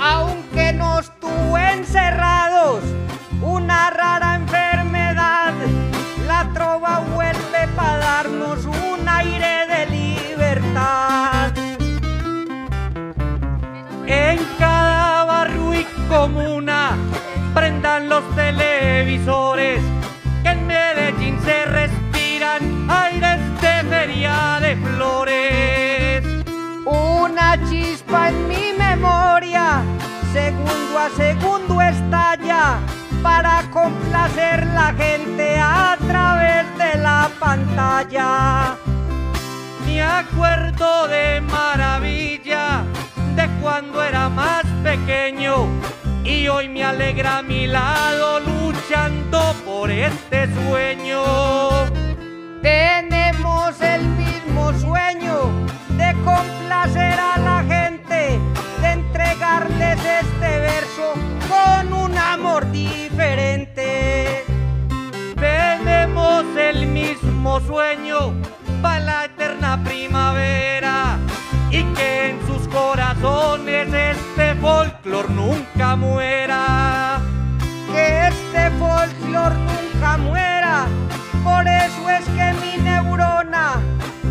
Aunque nos tuvo encerrados una rara enfermedad, la trova vuelve para darnos un aire de libertad. En cada barrio y comuna prendan los televisores que en Medellín se respiran aires de feria de flores. Una chispa en mi memoria, segundo a segundo estalla para complacer la gente a través de la pantalla. Me acuerdo de maravilla de cuando era más pequeño y hoy me alegra a mi lado luchando por este sueño. Tenemos el mismo sueño sueño para la eterna primavera y que en sus corazones este folclor nunca muera. Que este folclor nunca muera, por eso es que mi neurona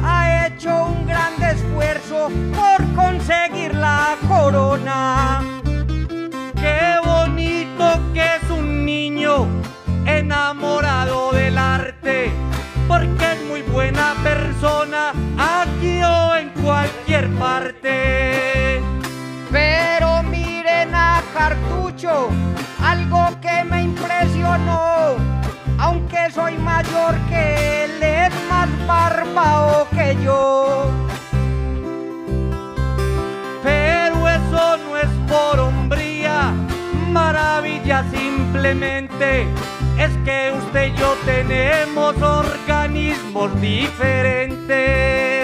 ha hecho un gran esfuerzo por conseguir la corona. Pero miren a Cartucho, algo que me impresionó, aunque soy mayor que él, es más barbao que yo. Pero eso no es por hombría, maravilla simplemente es que usted y yo tenemos organismos diferentes.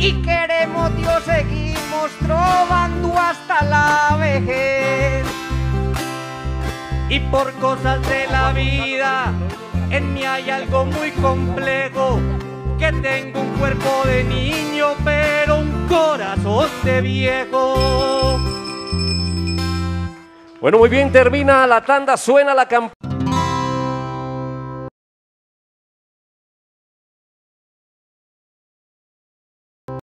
Y queremos Dios seguimos trovando hasta la vejez. Y por cosas de la vida, en mí hay algo muy complejo, que tengo un cuerpo de niño, pero un corazón de viejo. Bueno, muy bien, termina la tanda, suena la campana.